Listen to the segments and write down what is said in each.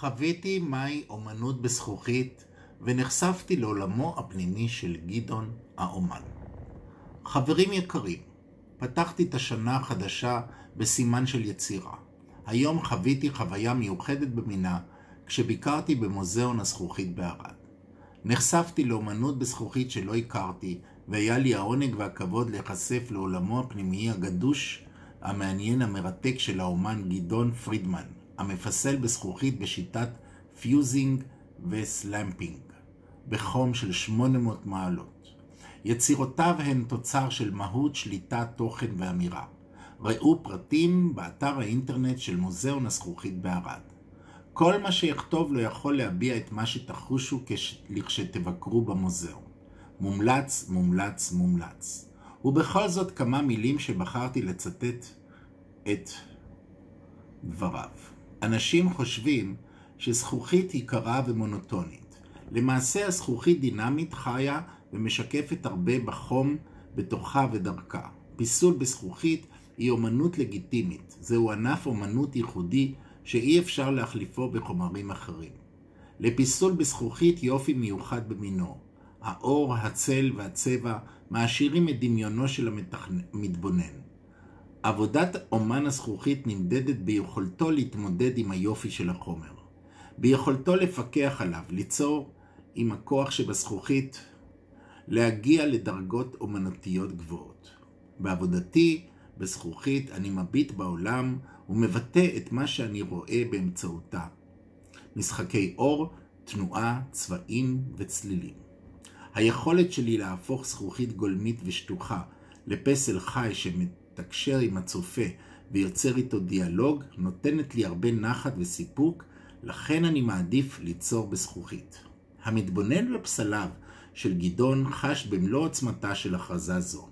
חוויתי מהי אומנות בזכוכית ונחשפתי לעולמו הפנימי של גדעון האומן. חברים יקרים, פתחתי את השנה החדשה בסימן של יצירה. היום חוויתי חוויה מיוחדת במינה כשביקרתי במוזיאון הזכוכית בערד. נחשפתי לאומנות בזכוכית שלא הכרתי, והיה לי העונג והכבוד להיחשף לעולמו הפנימי הגדוש, המעניין, המרתק של האומן גדעון פרידמן, המפסל בזכוכית בשיטת פיוזינג וסלאמפינג, בחום של 800 מעלות. יצירותיו הן תוצר של מהות, שליטה, תוכן ואמירה. ראו פרטים באתר האינטרנט של מוזיאון הזכוכית בערד. כל מה שיכתוב לא יכול להביע את מה שתחושו לכשתבקרו במוזיאון. מומלץ, מומלץ, מומלץ. ובכל זאת כמה מילים שבחרתי לצטט את דבריו. אנשים חושבים שזכוכית היא קרה ומונוטונית. למעשה הזכוכית דינמית חיה ומשקפת הרבה בחום בתוכה ודרכה. פיסול בזכוכית היא אומנות לגיטימית. זהו ענף אומנות ייחודי שאי אפשר להחליפו בחומרים אחרים. לפיסול בזכוכית יופי מיוחד במינו. האור, הצל והצבע מעשירים את דמיונו של המתבונן. עבודת אומן הזכוכית נמדדת ביכולתו להתמודד עם היופי של החומר. ביכולתו לפקח עליו, ליצור עם הכוח שבזכוכית, להגיע לדרגות אומנותיות גבוהות. בעבודתי בזכוכית אני מביט בעולם ומבטא את מה שאני רואה באמצעותה. משחקי אור, תנועה, צבעים וצלילים. היכולת שלי להפוך זכוכית גולמית ושטוחה לפסל חי שמתקשר עם הצופה ויוצר איתו דיאלוג, נותנת לי הרבה נחת וסיפוק, לכן אני מעדיף ליצור בזכוכית. המתבונן בפסליו של גדעון חש במלוא עוצמתה של הכרזה זו.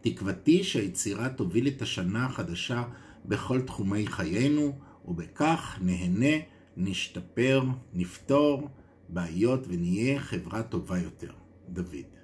תקוותי שהיצירה תוביל את השנה החדשה בכל תחומי חיינו, ובכך נהנה, נשתפר, נפתור בעיות ונהיה חברה טובה יותר. דוד.